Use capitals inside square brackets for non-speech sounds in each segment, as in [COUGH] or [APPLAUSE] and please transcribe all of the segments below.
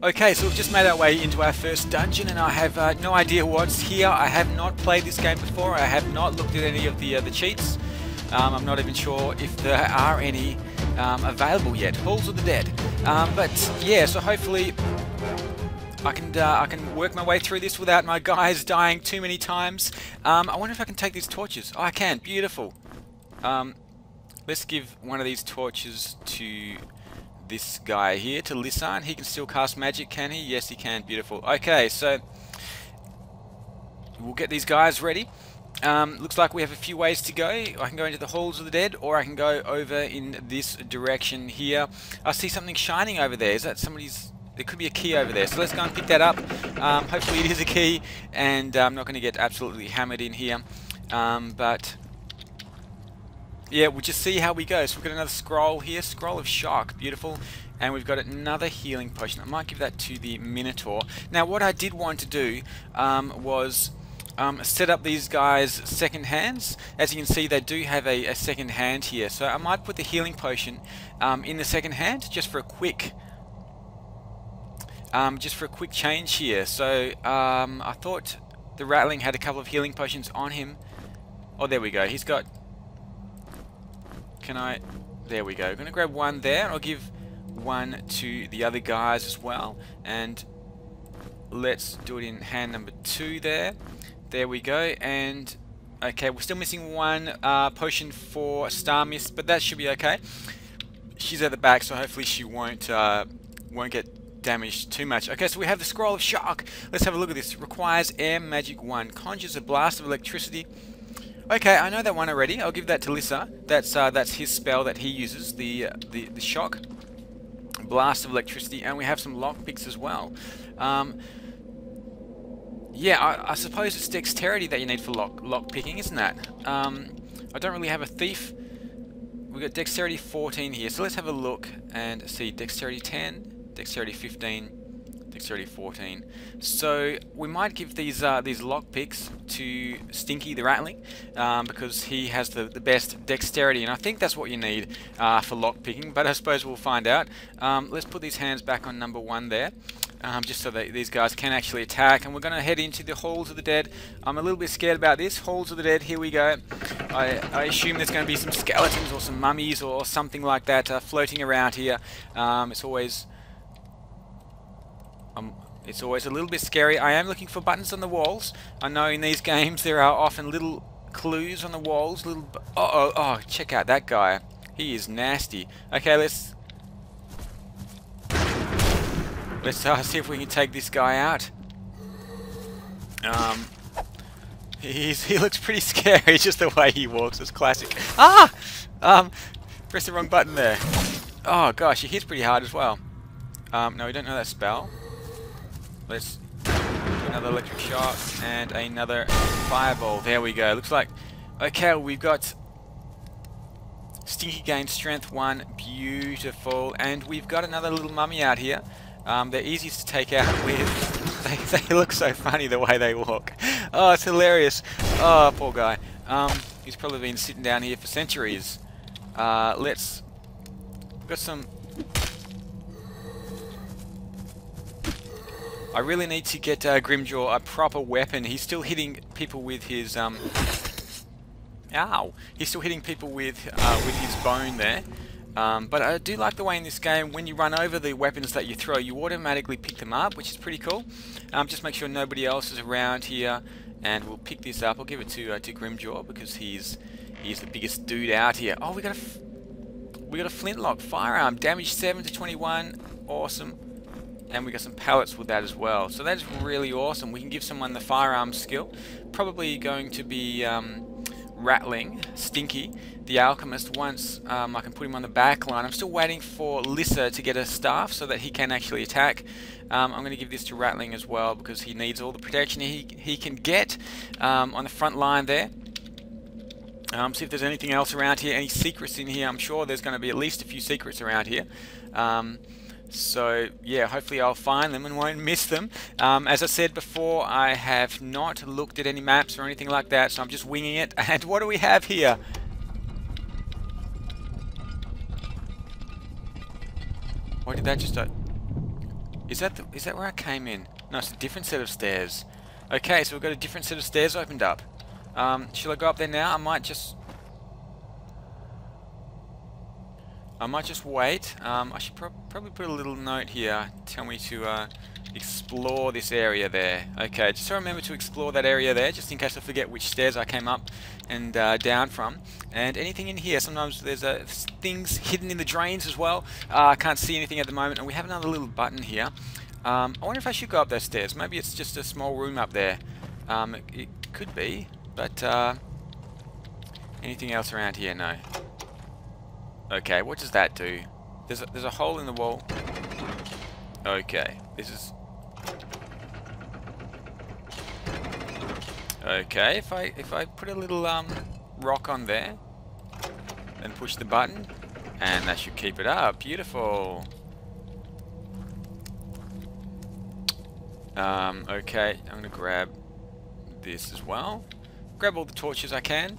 Okay, so we've just made our way into our first dungeon and I have uh, no idea what's here. I have not played this game before. I have not looked at any of the, uh, the cheats. Um, I'm not even sure if there are any um, available yet. Halls of the Dead. Um, but yeah, so hopefully I can uh, I can work my way through this without my guys [LAUGHS] dying too many times. Um, I wonder if I can take these torches. Oh, I can. Beautiful. Um, let's give one of these torches to this guy here, to Lisan. He can still cast magic, can he? Yes, he can. Beautiful. Okay, so we'll get these guys ready. Um, looks like we have a few ways to go. I can go into the Halls of the Dead, or I can go over in this direction here. I see something shining over there. Is that somebody's... There could be a key over there, so let's go and pick that up. Um, hopefully it is a key, and I'm not going to get absolutely hammered in here. Um, but yeah, we'll just see how we go. So we've got another scroll here, scroll of shock, beautiful. And we've got another healing potion. I might give that to the Minotaur. Now, what I did want to do um, was um, set up these guys' second hands. As you can see, they do have a, a second hand here. So I might put the healing potion um, in the second hand just for a quick um, just for a quick change here. So um, I thought the Ratling had a couple of healing potions on him. Oh, there we go. He's got... Can I... There we go. I'm going to grab one there. I'll give one to the other guys as well. And let's do it in hand number two there. There we go. And... Okay, we're still missing one uh, potion for Star Mist, but that should be okay. She's at the back, so hopefully she won't uh, won't get damaged too much. Okay, so we have the Scroll of Shock. Let's have a look at this. Requires Air Magic 1. Conjures a blast of electricity. Okay, I know that one already. I'll give that to Lissa. That's uh, that's his spell that he uses, the, uh, the, the Shock. Blast of electricity. And we have some lockpicks as well. Um, yeah, I, I, suppose it's dexterity that you need for lock, lock picking, isn't that? Um, I don't really have a thief. We've got dexterity 14 here, so let's have a look and see. Dexterity 10, dexterity 15, dexterity 14. So we might give these uh, these lockpicks to Stinky the Ratling um, because he has the, the best dexterity and I think that's what you need uh, for lockpicking but I suppose we'll find out. Um, let's put these hands back on number one there. Um, just so that these guys can actually attack and we're going to head into the Halls of the Dead. I'm a little bit scared about this. Halls of the Dead, here we go. I, I assume there's going to be some skeletons or some mummies or something like that uh, floating around here. Um, it's always it's always a little bit scary. I am looking for buttons on the walls. I know in these [LAUGHS] games there are often little clues on the walls. Little. Uh oh, oh, check out that guy. He is nasty. Okay, let's let's uh, see if we can take this guy out. Um, he's [LAUGHS] he looks pretty scary. [LAUGHS] Just the way he walks. It's classic. Ah, um, press the wrong button there. Oh gosh, he hits pretty hard as well. Um, no, we don't know that spell. Let's another electric shock and another fireball. There we go. Looks like... Okay, we've got... Stinky gains strength 1. Beautiful. And we've got another little mummy out here. Um, they're easiest to take out [LAUGHS] with... They, they look so funny the way they walk. Oh, it's hilarious. Oh, poor guy. Um, he's probably been sitting down here for centuries. Uh, let's... Got some I really need to get uh, Grimjaw a proper weapon. He's still hitting people with his um. Ow! He's still hitting people with uh, with his bone there. Um, but I do like the way in this game, when you run over the weapons that you throw, you automatically pick them up, which is pretty cool. Um, just make sure nobody else is around here, and we'll pick this up. I'll give it to uh, to Grimjaw because he's he's the biggest dude out here. Oh, we got a we got a flintlock firearm, damage seven to twenty-one. Awesome and we got some pellets with that as well. So that's really awesome. We can give someone the firearm skill. Probably going to be um, Ratling, Stinky, the Alchemist, once um, I can put him on the back line. I'm still waiting for Lissa to get a staff so that he can actually attack. Um, I'm going to give this to Ratling as well because he needs all the protection he, he can get um, on the front line there. Um, see if there's anything else around here, any secrets in here. I'm sure there's going to be at least a few secrets around here. So yeah, hopefully I'll find them and won't miss them. Um, as I said before, I have not looked at any maps or anything like that, so I'm just winging it. [LAUGHS] And what do we have here? Why did that just... Uh, Is that the, is that where I came in? No, it's a different set of stairs. Okay, so we've got a different set of stairs opened up. Um, shall I go up there now? I might just... I might just wait. Um, I should pro probably put a little note here. Tell me to uh, explore this area there. Okay, just so remember to explore that area there, just in case I forget which stairs I came up and uh, down from. And anything in here, sometimes there's uh, things hidden in the drains as well. Uh, I can't see anything at the moment, and we have another little button here. Um, I wonder if I should go up those stairs. Maybe it's just a small room up there. Um, it, it, could be, but uh, anything else around here? No. Okay, what does that do? There's a, there's a hole in the wall. Okay, this is... Okay, if I if I put a little um rock on there and push the button, and that should keep it up. Beautiful. Um, okay, I'm gonna grab this as well. Grab all the torches I can.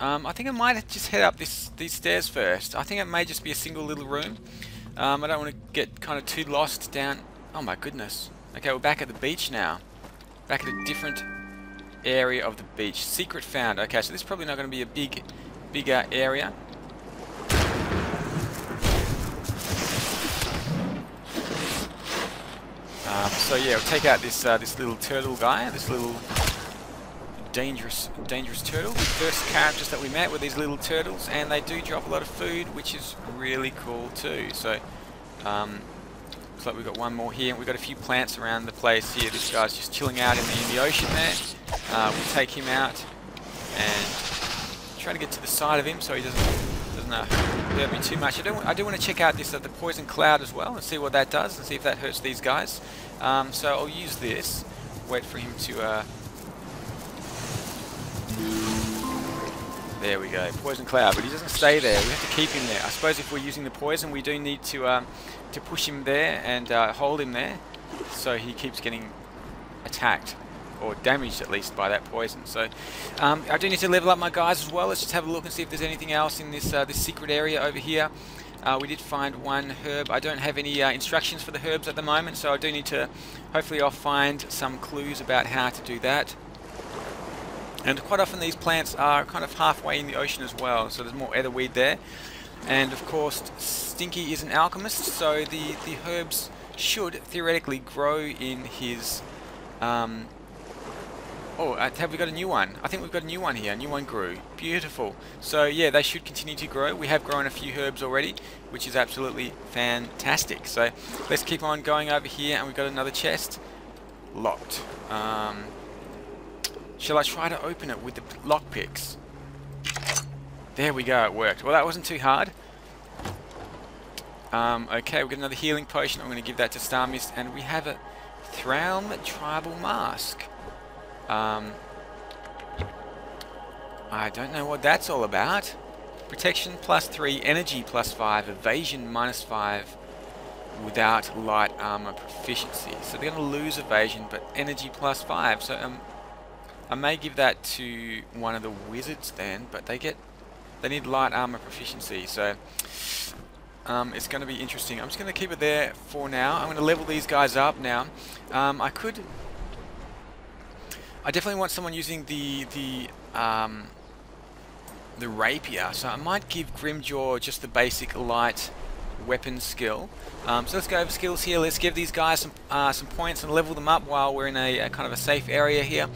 Um, I think I might just head up this these stairs first. I think it may just be a single little room. Um, I don't want to get kind of too lost down. Oh my goodness. Okay, we're back at the beach now. Back at a different area of the beach. Secret found. Okay, so this is probably not going to be a big, bigger area. Um, so yeah, we'll take out this uh, this little turtle guy, this little dangerous dangerous turtle. The first characters that we met were these little turtles, and they do drop a lot of food, which is really cool too. So um, looks like we've got one more here. We've got a few plants around the place here. This guy's just chilling out in the, in the ocean there. Uh, we'll take him out and try to get to the side of him so he doesn't doesn't uh, hurt me too much. I do I do want to check out this uh, the poison cloud as well and see what that does and see if that hurts these guys. Um, so I'll use this. Wait for him to. Uh, there we go, poison cloud, but he doesn't stay there. We have to keep him there. I suppose if we're using the poison, we do need to um, to push him there and uh, hold him there, so he keeps getting attacked or damaged at least by that poison. So um, I do need to level up my guys as well. Let's just have a look and see if there's anything else in this uh, this secret area over here. Uh, we did find one herb. I don't have any uh, instructions for the herbs at the moment, so I do need to. Hopefully, I'll find some clues about how to do that. And quite often these plants are kind of halfway in the ocean as well, so there's more etherweed there. And of course, Stinky is an alchemist, so the the herbs should theoretically grow in his um, Oh, uh, have we got a new one? I think we've got a new one here. A new one grew. Beautiful. So yeah, they should continue to grow. We have grown a few herbs already, which is absolutely fantastic. So let's keep on going over here, and we've got another chest. Locked. Um, shall I try to open it with the lockpicks? There we go, it worked. Well, that wasn't too hard. Um, okay, we've got another healing potion. I'm going to give that to Star Mist, and we have a Thraum Tribal Mask. Um, I don't know what that's all about. Protection plus 3, energy plus 5, evasion minus 5 without light armor proficiency. So they're going to lose evasion, but energy plus 5. So um, I may give that to one of the wizards then, but they get they need light armor proficiency. So um, it's going to be interesting. I'm just going to keep it there for now. I'm going to level these guys up now. Um, I could I definitely want someone using the the um, the rapier, so I might give Grimjaw just the basic light weapon skill. Um, so let's go over skills here. Let's give these guys some uh, some points and level them up while we're in a, a, kind of a safe area here.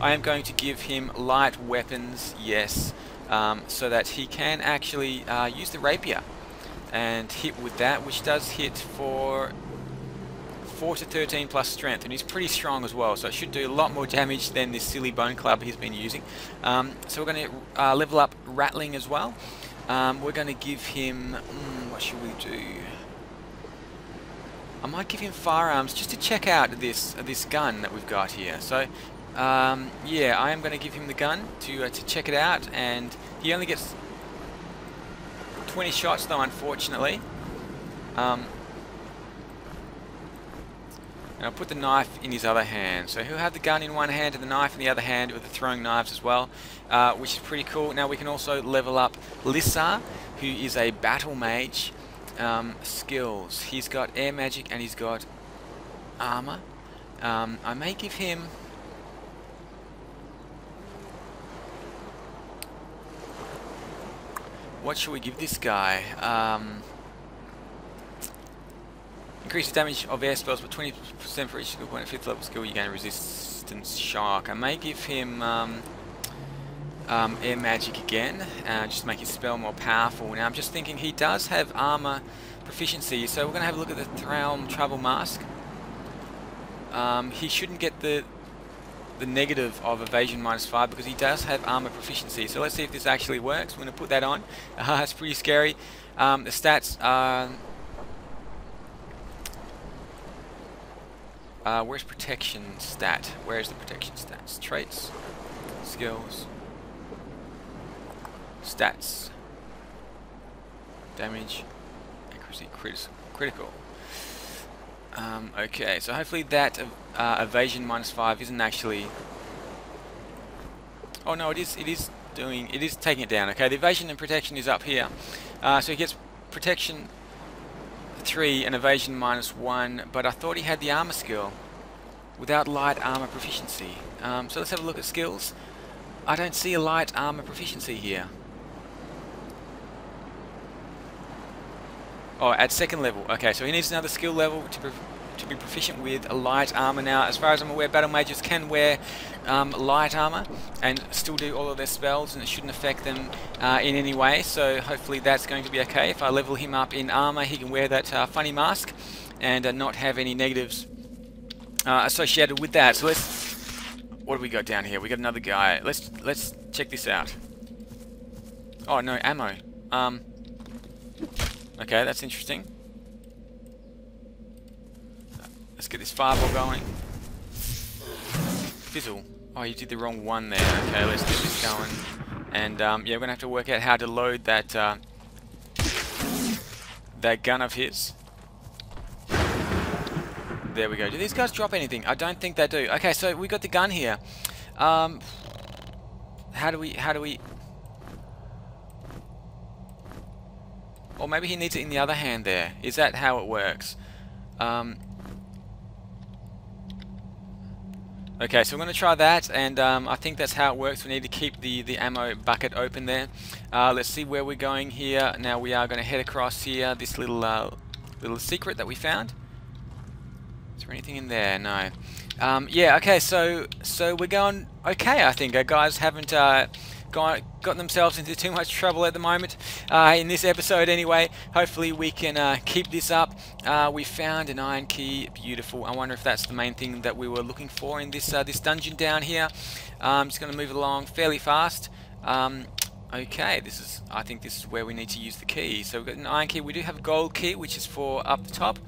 I am going to give him light weapons, yes, um, so that he can actually uh, use the rapier and hit with that, which does hit for 4 to 13 plus strength, and he's pretty strong as well, so it should do a lot more damage than this silly bone club he's been using. Um, so we're going to uh, level up Ratling as well. Um, we're going to give him... Mm, what should we do? I might give him firearms just to check out this this gun that we've got here. So, um, yeah, I am going to give him the gun to, uh, to check it out, and he only gets 20 shots though, unfortunately. Um, and I'll put the knife in his other hand. So he'll have the gun in one hand and the knife in the other hand with the throwing knives as well, uh, which is pretty cool. Now we can also level up Lissa, who is a battle mage um, skills. He's got air magic and he's got armor. Um, I may give him... What should we give this guy? Um, increase the damage of air spells by 20% for each skill point. At 5th level skill, you gain resistance shock. I may give him um, um, air magic again, uh, just to make his spell more powerful. Now I'm just thinking he does have armor proficiency, so we're going to have a look at the Thralm Tribal Mask. Um, he shouldn't get the the negative of evasion minus 5 because he does have armor proficiency. So let's see if this actually works. We're going to put that on. [LAUGHS] Uh, it's pretty scary. Um, the stats are... Uh, where's protection stat? Where's the protection stats? Traits, skills, stats, damage, accuracy, crit critical. Um, okay, so hopefully that uh, evasion minus five isn't actually. Oh no, it is. It is doing. It is taking it down. Okay, the evasion and protection is up here. Uh, so he gets protection three and evasion minus one. But I thought he had the armor skill without light armor proficiency. Um, so let's have a look at skills. I don't see a light armor proficiency here. Oh, at second level. Okay, so he needs another skill level to, to be proficient with light armor. Now, as far as I'm aware, battle mages can wear um, light armor and still do all of their spells, and it shouldn't affect them uh, in any way. So hopefully that's going to be okay. If I level him up in armor, he can wear that uh, funny mask and uh, not have any negatives uh, associated with that. So let's. What do we got down here? We got another guy. Let's let's check this out. Oh no, ammo. Um. Okay, that's interesting. Let's get this fireball going. Fizzle. Oh, you did the wrong one there. Okay, let's get this going. And um, yeah, we're gonna have to work out how to load that uh, that gun of his. There we go. Do these guys drop anything? I don't think they do. Okay, so we got the gun here. Um, how do we? How do we? Or maybe he needs it in the other hand there. Is that how it works? Um, okay, so we're going to try that, and um, I think that's how it works. We need to keep the, the ammo bucket open there. Uh, let's see where we're going here. Now we are going to head across here, this little, uh, little secret that we found. Is there anything in there? No. Um, yeah, okay, so so we're going okay, I think. Our guys haven't... Uh, got, got themselves into too much trouble at the moment uh, in this episode anyway. Hopefully we can uh, keep this up. Uh, we found an iron key, beautiful. I wonder if that's the main thing that we were looking for in this uh, this dungeon down here. I'm just going to move along fairly fast. Um, okay, this is. I think this is where we need to use the key. So we've got an iron key. We do have a gold key, which is for up the top.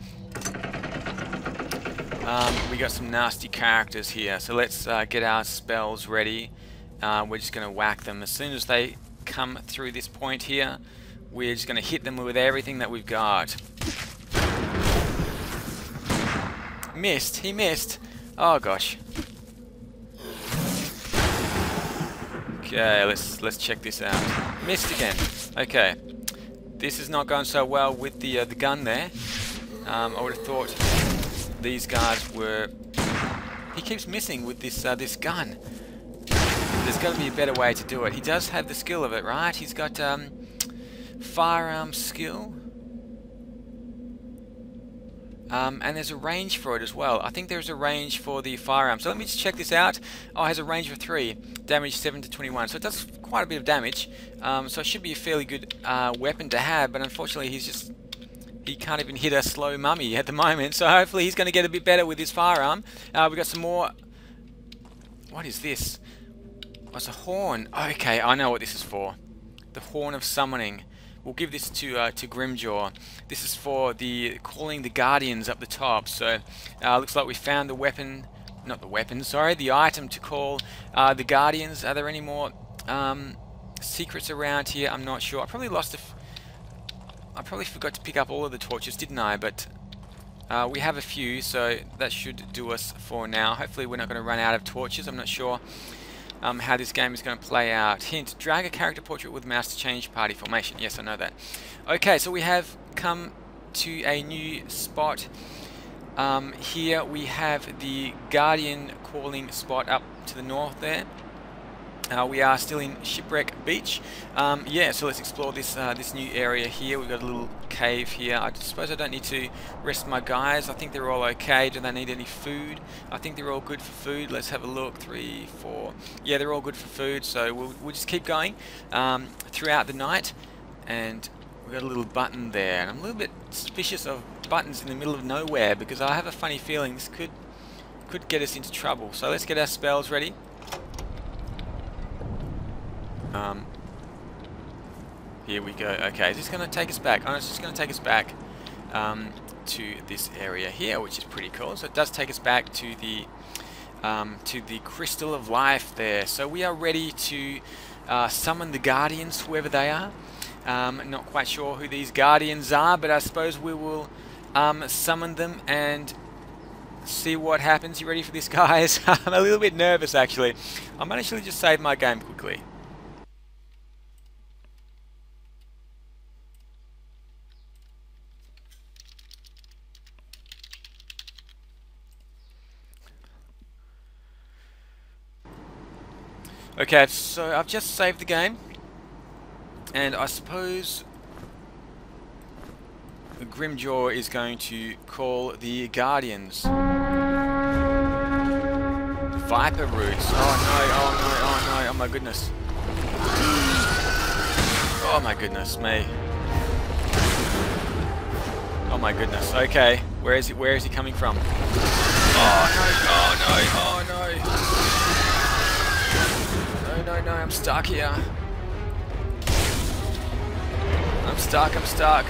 Um, we got some nasty characters here, so let's uh, get our spells ready. Uh, we're just going to whack them. As soon as they come through this point here, we're just going to hit them with everything that we've got. Missed. He missed. Oh gosh. Okay, let's let's check this out. Missed again. Okay, this is not going so well with the uh, the gun there. Um, I would have thought these guys were. He keeps missing with this uh, this gun. There's got to be a better way to do it. He does have the skill of it, right? He's got um, firearm skill. Um, and there's a range for it as well. I think there's a range for the firearm. So let me just check this out. Oh, it has a range of 3. Damage 7 to 21. So it does quite a bit of damage. Um, so it should be a fairly good uh, weapon to have. But unfortunately, he's just... He can't even hit a slow mummy at the moment. [LAUGHS] So hopefully he's going to get a bit better with his firearm. Uh, we've got some more... What is this? What's a horn? Okay, I know what this is for. The Horn of Summoning. We'll give this to uh, to Grimjaw. This is for the calling the Guardians up the top. So uh, looks like we found the weapon, not the weapon, sorry, the item to call uh, the Guardians. Are there any more um, secrets around here? I'm not sure. I probably lost a. I probably forgot to pick up all of the torches, didn't I? But uh, we have a few, so that should do us for now. Hopefully we're not going to run out of torches. I'm not sure um, how this game is going to play out. Hint, drag a character portrait with mouse to change party formation. Yes, I know that. Okay, so we have come to a new spot. um, here we have the Guardian calling spot up to the north there. Uh, we are still in Shipwreck Beach. Um, yeah, so let's explore this uh, this new area here. We've got a little cave here. I suppose I don't need to rest my guys. I think they're all okay. Do they need any food? I think they're all good for food. Let's have a look. Three, four. Yeah, they're all good for food. So we'll, we'll just keep going um, throughout the night. And we've got a little button there. And I'm a little bit suspicious of buttons in the middle of nowhere because I have a funny feeling this could could get us into trouble. So let's get our spells ready. Um, here we go. Okay, is this going to take us back? Oh, it's just going to take us back um, to this area here, which is pretty cool. So it does take us back to the um, to the Crystal of Life there. So we are ready to uh, summon the Guardians, whoever they are. Um, not quite sure who these Guardians are, but I suppose we will um, summon them and see what happens. You ready for this, [LAUGHS] guys? I'm a little bit nervous, actually. I might actually just save my game quickly. Okay, so I've just saved the game, and I suppose Grimjaw is going to call the Guardians. Viper roots. Oh no, oh no, oh no, oh my goodness. Oh my goodness me. Oh my goodness. Okay, where is he? Where is he coming from? Oh no! Oh no! Oh no! No, no, no! I'm stuck here. I'm stuck. I'm stuck.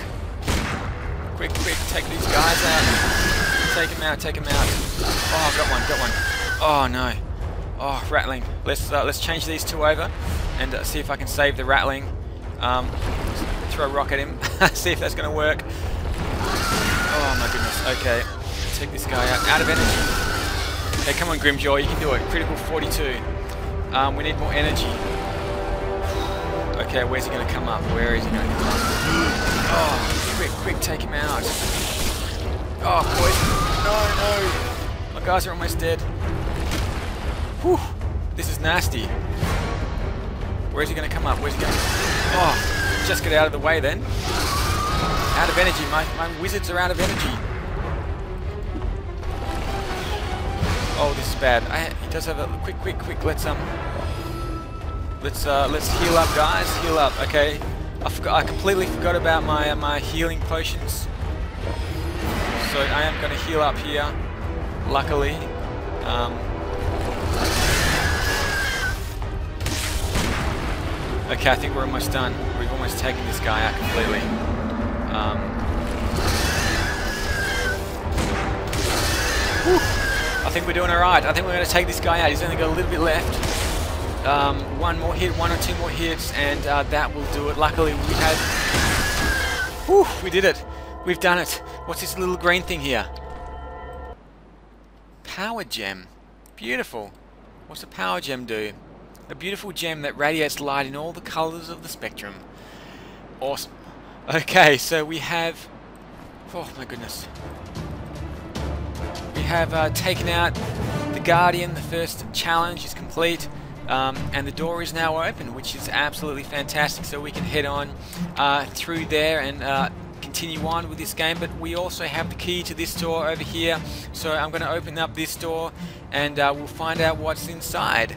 Quick, quick! Take these guys out. Take them out. Take them out. Oh, I've got one. Got one. Oh no! Oh, ratling. Let's uh, let's change these two over and uh, see if I can save the ratling. Um, throw a rock at him. [LAUGHS] see if that's going to work. Oh my goodness. Okay. Take this guy out. Out of energy. Hey, come on, Grimjaw. You can do it. Critical 42. Um, we need more energy. Okay, where's he going to come up? Where is he going to come up? Oh, quick, quick, take him out. Oh, poison. No, no. My guys are almost dead. Whew. This is nasty. Where's he going to come up? Where's he going. Oh, just get out of the way then. Out of energy. My, my wizards are out of energy. Oh, this is bad. I, he does have a quick, quick, quick. Let's um, let's uh, let's heal up, guys. Heal up. Okay. I forgot. I completely forgot about my uh, my healing potions. So I am to heal up here. Luckily. Um, okay, I think we're almost done. We've almost taken this guy out completely. Um, think we're doing alright. I think we're going to take this guy out. He's only got a little bit left. Um, one more hit, one or two more hits, and uh, that will do it. Luckily, we had... Whew, we did it. We've done it. What's this little green thing here? Power gem. Beautiful. What's a power gem do? A beautiful gem that radiates light in all the colours of the spectrum. Awesome. Okay, so we have... Oh my goodness. Have uh, taken out the Guardian. The first challenge is complete. Um, and the door is now open, which is absolutely fantastic. So we can head on uh, through there and uh, continue on with this game. But we also have the key to this door over here. So I'm going to open up this door and uh, we'll find out what's inside.